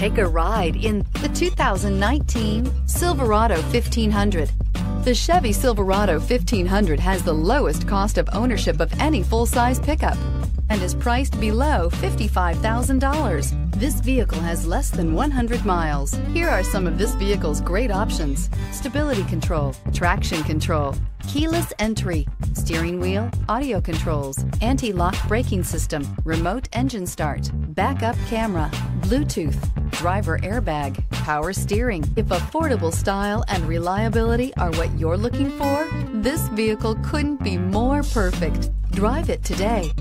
Take a ride in the 2019 Silverado 1500. The Chevy Silverado 1500 has the lowest cost of ownership of any full-size pickup and is priced below $55,000. This vehicle has less than 100 miles. Here are some of this vehicle's great options. Stability control, traction control, keyless entry, steering wheel, audio controls, anti-lock braking system, remote engine start, backup camera, Bluetooth, driver airbag, power steering. If affordable style and reliability are what you're looking for, this vehicle couldn't be more perfect. Drive it today.